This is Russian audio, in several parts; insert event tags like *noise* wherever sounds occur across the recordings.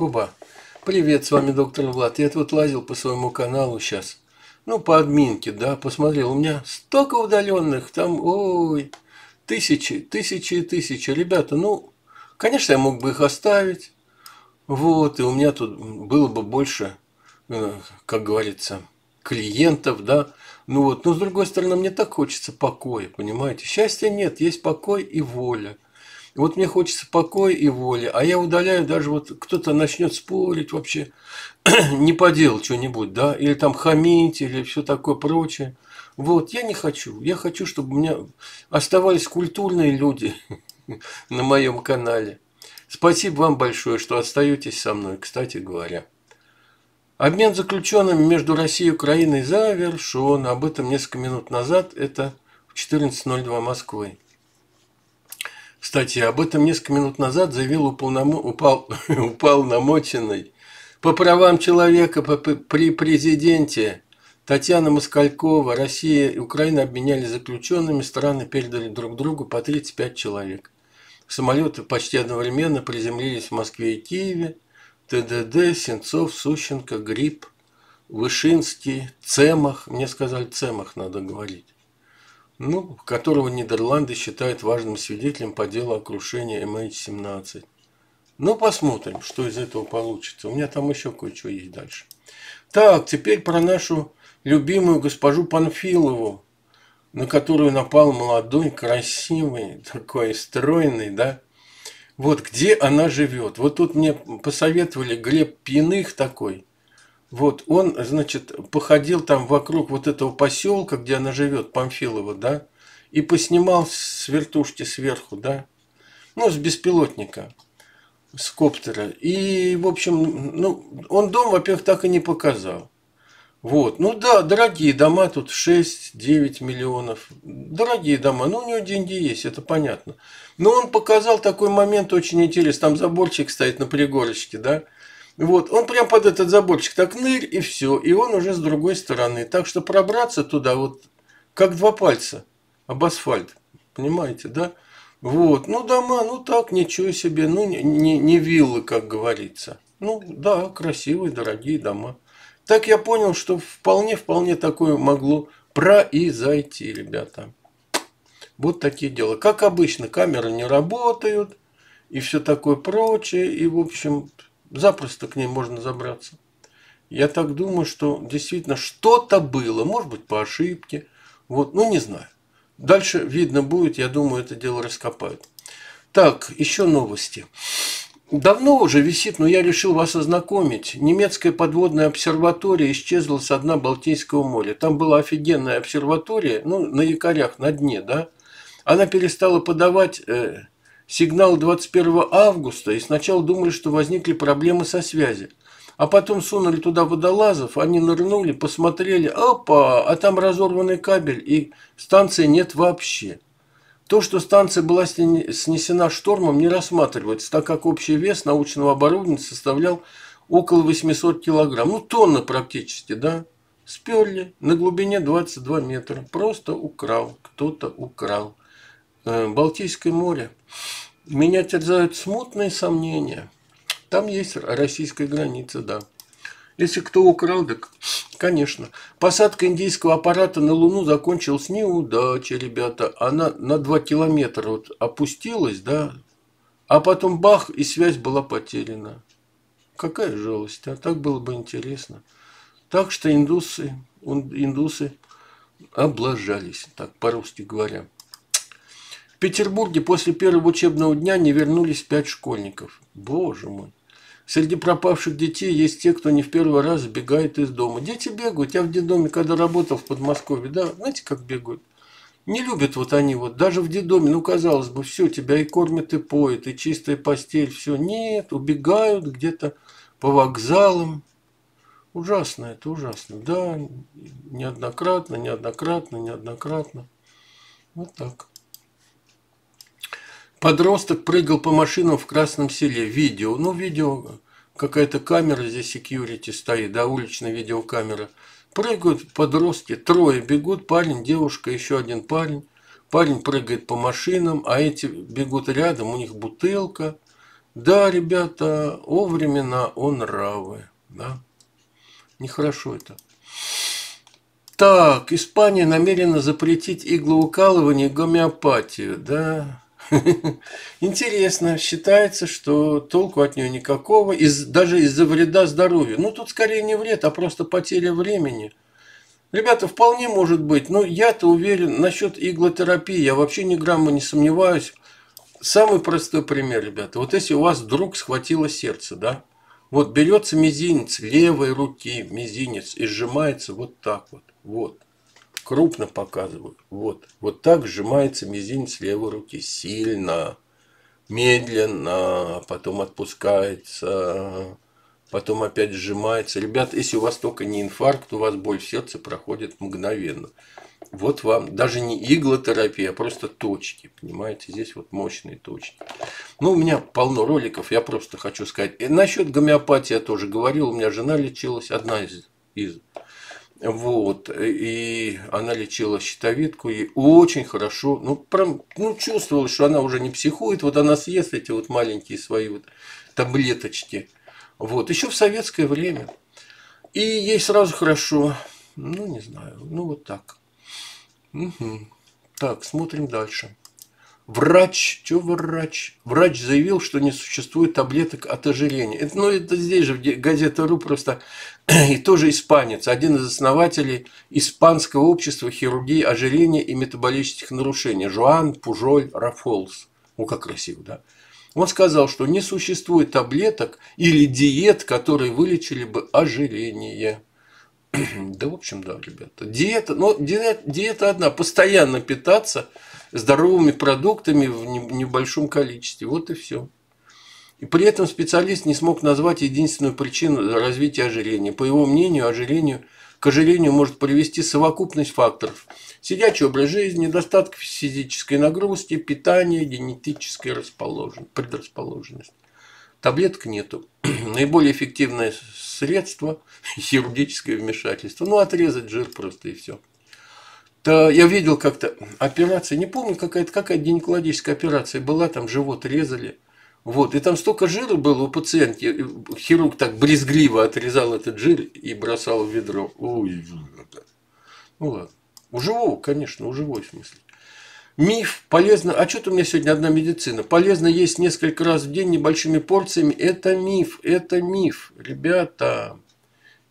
Хоба. Привет, с вами доктор Влад. Я тут лазил по своему каналу сейчас. Ну, по админке, да, посмотрел. У меня столько удаленных, там, ой, тысячи, тысячи и тысячи. Ребята, ну, конечно, я мог бы их оставить. Вот, и у меня тут было бы больше, э, как говорится, клиентов, да. Ну вот, но с другой стороны, мне так хочется покоя, понимаете? Счастья нет, есть покой и воля. Вот мне хочется покоя и воли, а я удаляю даже вот кто-то начнет спорить вообще, *clears throat* не по делу что-нибудь, да, или там хамить, или все такое прочее. Вот, я не хочу. Я хочу, чтобы у меня оставались культурные люди *laughs* на моем канале. Спасибо вам большое, что остаетесь со мной, кстати говоря. Обмен заключенными между Россией и Украиной завершен. Об этом несколько минут назад. Это в 14.02 Москвы. Кстати, об этом несколько минут назад заявил уполномо... упал... *laughs* уполномоченный по правам человека при президенте Татьяна Москалькова. Россия и Украина обменяли заключенными, страны передали друг другу по 35 человек. Самолеты почти одновременно приземлились в Москве и Киеве. ТДД, Сенцов, Сущенко, Гриб, Вышинский, Цемах. Мне сказали, Цемах надо говорить ну, которого Нидерланды считают важным свидетелем по делу о крушении MH17. Ну, посмотрим, что из этого получится. У меня там еще кое-что есть дальше. Так, теперь про нашу любимую госпожу Панфилову, на которую напал молодой, красивый, такой стройный, да. Вот где она живет. Вот тут мне посоветовали Глеб Пьяных такой – вот, он, значит, походил там вокруг вот этого поселка, где она живет, Памфилова, да, и поснимал с вертушки сверху, да, ну, с беспилотника, с коптера. И, в общем, ну, он дом, во-первых, так и не показал. Вот, ну да, дорогие дома, тут 6-9 миллионов. Дорогие дома, ну у него деньги есть, это понятно. Но он показал такой момент очень интересный. Там заборчик стоит на пригорочке, да, вот, он прям под этот заборчик так нырь, и все, и он уже с другой стороны. Так что пробраться туда вот как два пальца об асфальт, понимаете, да? Вот, ну дома, ну так, ничего себе, ну не, не, не виллы, как говорится. Ну да, красивые, дорогие дома. Так я понял, что вполне-вполне такое могло произойти, ребята. Вот такие дела. Как обычно, камеры не работают и все такое прочее. И, в общем, Запросто к ней можно забраться. Я так думаю, что действительно что-то было, может быть, по ошибке. Вот, ну не знаю. Дальше видно будет, я думаю, это дело раскопают. Так, еще новости. Давно уже висит, но я решил вас ознакомить. Немецкая подводная обсерватория исчезла с дна Балтийского моря. Там была офигенная обсерватория, ну, на якорях, на дне, да. Она перестала подавать э, сигнал 21 августа, и сначала думали, что возникли проблемы со связью. А потом сунули туда водолазов, они нырнули, посмотрели, опа, а там разорванный кабель, и станции нет вообще. То, что станция была снесена штормом, не рассматривается, так как общий вес научного оборудования составлял около 800 килограмм. Ну, тонна практически, да? Сперли на глубине 22 метра. Просто украл, кто-то украл. Э, Балтийское море. Меня терзают смутные сомнения. Там есть российская граница, да. Если кто украл, так, конечно. Посадка индийского аппарата на Луну закончилась неудачей, ребята. Она на 2 километра вот опустилась, да, а потом бах, и связь была потеряна. Какая жалость, а так было бы интересно. Так что индусы, индусы облажались, так по-русски говоря. Петербурге после первого учебного дня не вернулись пять школьников. Боже мой. Среди пропавших детей есть те, кто не в первый раз сбегает из дома. Дети бегают. Я в детдоме, когда работал в Подмосковье, да, знаете, как бегают? Не любят вот они вот, даже в детдоме, ну, казалось бы, все, тебя и кормят, и поют, и чистая постель, все. Нет, убегают где-то по вокзалам. Ужасно это, ужасно. Да, неоднократно, неоднократно, неоднократно. Вот так. Подросток прыгал по машинам в Красном селе. Видео. Ну, видео, какая-то камера здесь, security стоит, да, уличная видеокамера. Прыгают подростки, трое бегут, парень, девушка, еще один парень. Парень прыгает по машинам, а эти бегут рядом, у них бутылка, Да, ребята, о времена, о нравы. Да? Нехорошо это. Так, Испания намерена запретить иглоукалывание и гомеопатию, да. Интересно, считается, что толку от нее никакого, из, даже из-за вреда здоровью. Ну, тут скорее не вред, а просто потеря времени. Ребята, вполне может быть. Но я-то уверен насчет иглотерапии. Я вообще ни грамма не сомневаюсь. Самый простой пример, ребята. Вот если у вас вдруг схватило сердце, да, вот берется мизинец левой руки, мизинец, и сжимается вот так вот. Вот. Крупно показываю. Вот. Вот так сжимается мизинец левой руки. Сильно. Медленно. Потом отпускается. Потом опять сжимается. Ребят, если у вас только не инфаркт, у вас боль в сердце проходит мгновенно. Вот вам даже не иглотерапия, а просто точки. Понимаете, здесь вот мощные точки. Ну, у меня полно роликов, я просто хочу сказать. И насчет гомеопатии я тоже говорил. У меня жена лечилась, одна из, из вот, и она лечила щитовидку, и очень хорошо, ну, прям, ну, чувствовалось, что она уже не психует, вот она съест эти вот маленькие свои вот таблеточки, вот, еще в советское время, и ей сразу хорошо, ну, не знаю, ну, вот так. Угу. Так, смотрим дальше. Врач, что врач? Врач заявил, что не существует таблеток от ожирения. Это, ну, это здесь же, газета РУ просто, *clears throat* и тоже испанец, один из основателей Испанского общества хирургии ожирения и метаболических нарушений, Жуан Пужоль Рафолс. Ну, как красиво, да? Он сказал, что не существует таблеток или диет, которые вылечили бы ожирение. *clears throat* Да, в общем, да, ребята. Диета, ну, диета, диета одна, постоянно питаться – здоровыми продуктами в небольшом количестве. Вот и все. И при этом специалист не смог назвать единственную причину развития ожирения. По его мнению, ожирению, к ожирению может привести совокупность факторов. Сидячий образ жизни, недостаток физической нагрузки, питание, генетическая предрасположенность. Таблеток нету. *clears throat* Наиболее эффективное средство *laughs* – хирургическое вмешательство. Ну, отрезать жир просто и все. То я видел как-то операция, не помню, какая-то какая гинекологическая операция была, там живот резали. Вот, и там столько жира было у пациентки, хирург так брезгливо отрезал этот жир и бросал в ведро. Ой, ну ладно. У живого, конечно, у живой смысле. Миф полезно. А что-то у меня сегодня одна медицина. Полезно есть несколько раз в день небольшими порциями. Это миф. Это миф. Ребята,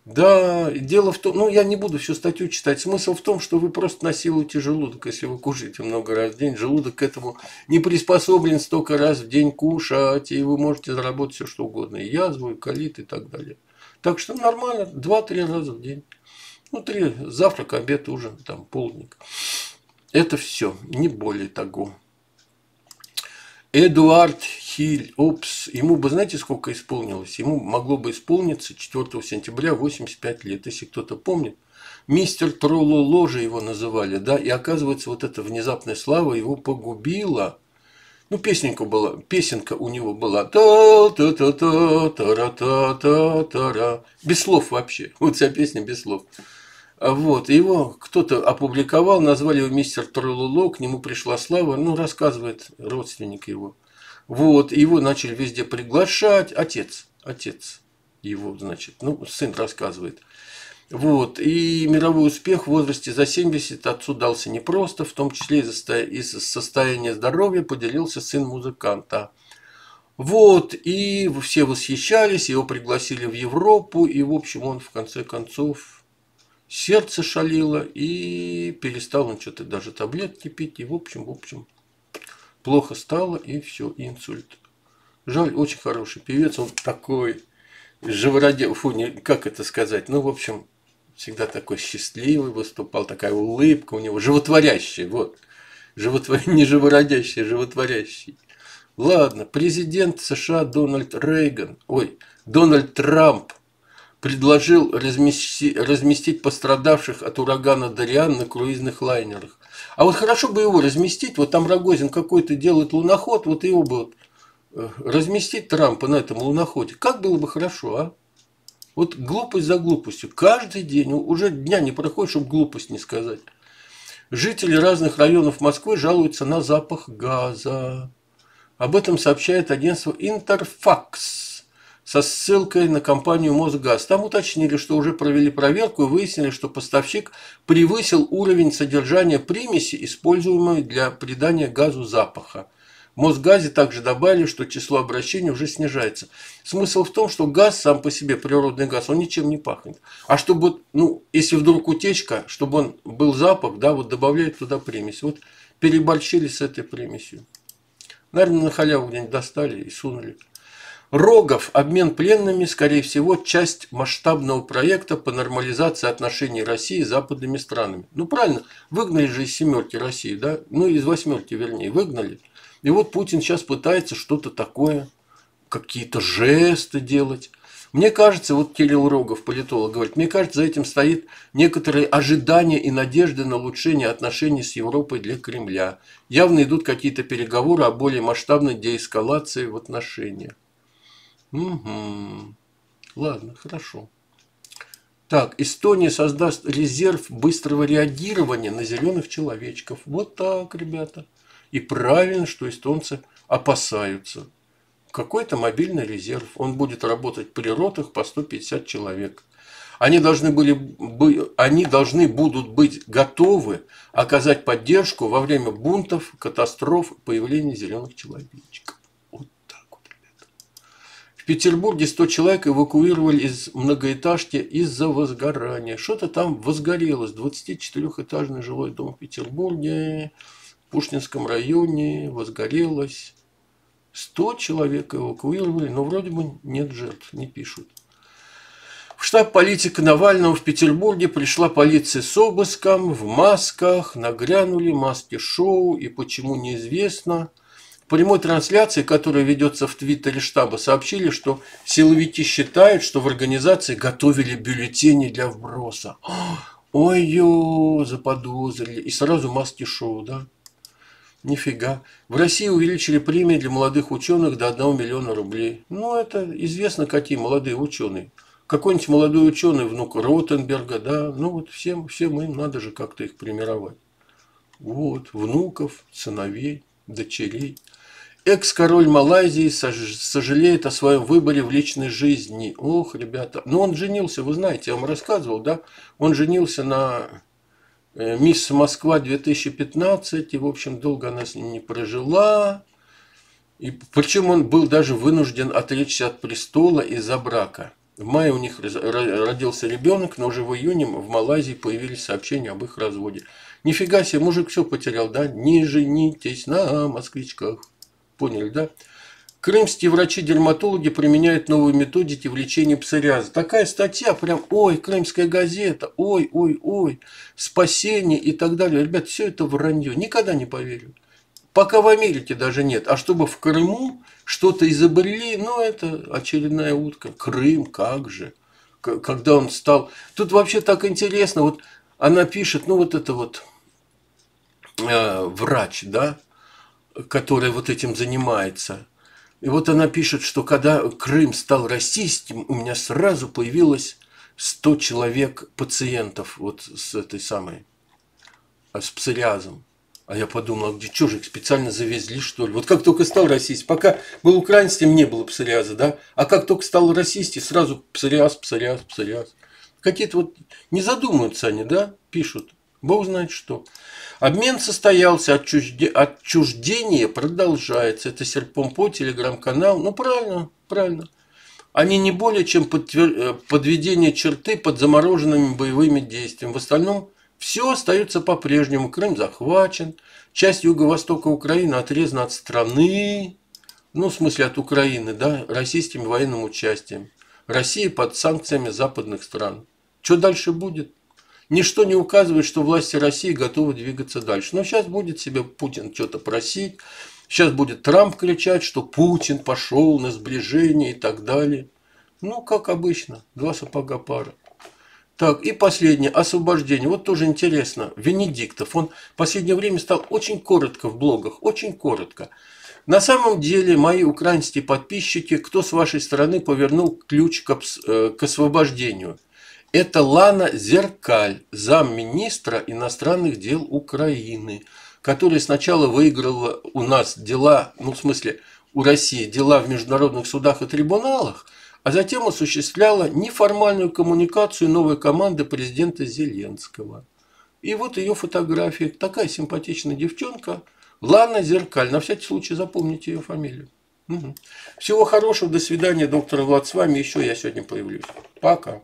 да, дело в том, ну я не буду всю статью читать, смысл в том, что вы просто насилуете желудок, если вы кушаете много раз в день, желудок к этому не приспособлен столько раз в день кушать, и вы можете заработать все что угодно, и язву, и колит, и так далее. Так что нормально, 2-3 раза в день. Ну, три, завтрак, обед, ужин, там, полдник. Это все, не более того. Эдуард Хиль, опс, ему бы, знаете, сколько исполнилось? Ему могло бы исполниться 4 сентября 85 лет, если кто-то помнит. Мистер Тролло же его называли, да, и оказывается, вот эта внезапная слава его погубила. Ну, песенка была, песенка у него была та та та та та та та та та без слов вообще. *laughs* Вот вся песня без слов. Вот, его кто-то опубликовал, назвали его мистер Троллоло, к нему пришла слава, ну, рассказывает родственник его. Вот, его начали везде приглашать, отец, отец его, значит, ну, сын рассказывает. Вот, и мировой успех в возрасте за 70 отцу дался непросто, в том числе из-за состояния здоровья поделился сын музыканта. Вот, и все восхищались, его пригласили в Европу, и, в общем, он в конце концов сердце шалило, и перестал он что-то даже таблетки пить, и в общем, в общем, плохо стало, и все, инсульт. Жаль, очень хороший певец, он такой живородел, фу, не, как это сказать, ну, в общем, всегда такой счастливый выступал, такая улыбка у него, животворящая, вот, животвор... *laughs* не живородящий, животворящий. Ладно, президент США Дональд Рейган, ой, Дональд Трамп предложил размести, разместить пострадавших от урагана Дариан на круизных лайнерах. А вот хорошо бы его разместить, вот там Рогозин какой-то делает луноход, вот его бы вот, э, разместить Трампа на этом луноходе. Как было бы хорошо, а? Вот глупость за глупостью. Каждый день, уже дня не проходит, чтобы глупость не сказать. Жители разных районов Москвы жалуются на запах газа. Об этом сообщает агентство Интерфакс со ссылкой на компанию Мосгаз. Там уточнили, что уже провели проверку и выяснили, что поставщик превысил уровень содержания примеси, используемой для придания газу запаха. В Мосгазе также добавили, что число обращений уже снижается. Смысл в том, что газ сам по себе, природный газ, он ничем не пахнет. А чтобы, ну, если вдруг утечка, чтобы он был запах, да, вот добавляют туда примесь. Вот переборщили с этой примесью. Наверное, на халяву где-нибудь достали и сунули. Рогов. Обмен пленными, скорее всего, часть масштабного проекта по нормализации отношений России с западными странами. Ну, правильно, выгнали же из семерки России, да? Ну, из восьмерки, вернее, выгнали. И вот Путин сейчас пытается что-то такое, какие-то жесты делать. Мне кажется, вот Кирилл Рогов, политолог, говорит, мне кажется, за этим стоит некоторые ожидания и надежды на улучшение отношений с Европой для Кремля. Явно идут какие-то переговоры о более масштабной деэскалации в отношениях. Угу. Ладно, хорошо. Так, Эстония создаст резерв быстрого реагирования на зеленых человечков. Вот так, ребята. И правильно, что эстонцы опасаются какой-то мобильный резерв. Он будет работать при ротах по 150 человек. Они должны, были, они должны будут быть готовы оказать поддержку во время бунтов, катастроф, появления зеленых человечков. Вот так вот, ребята. В Петербурге 100 человек эвакуировали из многоэтажки из-за возгорания. Что-то там возгорелось. 24-этажный жилой дом в Петербурге, в Пушкинском районе возгорелось. 100 человек эвакуировали, но вроде бы нет жертв, не пишут. В штаб политика Навального в Петербурге пришла полиция с обыском, в масках, нагрянули маски-шоу и почему неизвестно. Прямой трансляции, которая ведется в твиттере штаба, сообщили, что силовики считают, что в организации готовили бюллетени для вброса. Ой-ё, заподозрили. И сразу маски-шоу, да? Нифига. В России увеличили премии для молодых ученых до 1 миллиона рублей. Ну, это известно, какие молодые ученые. Какой-нибудь молодой ученый, внук Ротенберга, да, ну вот всем, всем им надо же как-то их премировать. Вот, внуков, сыновей, дочерей. Экс-король Малайзии сожалеет о своем выборе в личной жизни. Ох, ребята. Ну, он женился, вы знаете, я вам рассказывал, да? Он женился на Э, Мисс Москва 2015, и, в общем, долго она с ним не прожила. И, причем он был даже вынужден отречься от престола из-за брака. В мае у них родился ребенок, но уже в июне в Малайзии появились сообщения об их разводе. Нифига себе, мужик все потерял, да? Не женитесь на москвичках. Поняли, да? Крымские врачи-дерматологи применяют новые методики в лечении псориаза. Такая статья, прям, ой, крымская газета, ой, ой, ой, спасение и так далее. Ребят, все это вранье, никогда не поверю. Пока в Америке даже нет. А чтобы в Крыму что-то изобрели, ну, это очередная утка. Крым, как же. Когда он стал... Тут вообще так интересно, вот она пишет, ну, вот это вот э, врач, да, который вот этим занимается – и вот она пишет, что когда Крым стал российским, у меня сразу появилось 100 человек пациентов вот с этой самой, а, с псориазом. А я подумал, а где что же их специально завезли, что ли? Вот как только стал расист, пока был украинским, не было псориаза, да? А как только стал расист, сразу псориаз, псориаз, псориаз. Какие-то вот не задумываются они, да, пишут. Бог знает что. Обмен состоялся, отчужде... отчуждение продолжается. Это Серпомпо, телеграм-канал. Ну, правильно, правильно. Они не более чем подтвер... Э, подведение черты под замороженными боевыми действиями. В остальном все остается по-прежнему. Крым захвачен, часть юго-востока Украины отрезана от страны, ну, в смысле от Украины, да, российским военным участием. Россия под санкциями западных стран. Что дальше будет? Ничто не указывает, что власти России готовы двигаться дальше. Но сейчас будет себе Путин что-то просить, сейчас будет Трамп кричать, что Путин пошел на сближение и так далее. Ну, как обычно, два сапога пара. Так, и последнее, освобождение. Вот тоже интересно. Венедиктов, он в последнее время стал очень коротко в блогах, очень коротко. На самом деле, мои украинские подписчики, кто с вашей стороны повернул ключ к, э, к освобождению – это Лана Зеркаль, замминистра иностранных дел Украины, которая сначала выиграла у нас дела, ну, в смысле, у России дела в международных судах и трибуналах, а затем осуществляла неформальную коммуникацию новой команды президента Зеленского. И вот ее фотография. Такая симпатичная девчонка. Лана Зеркаль. На всякий случай запомните ее фамилию. Угу. Всего хорошего. До свидания, доктор Влад. С вами еще я сегодня появлюсь. Пока.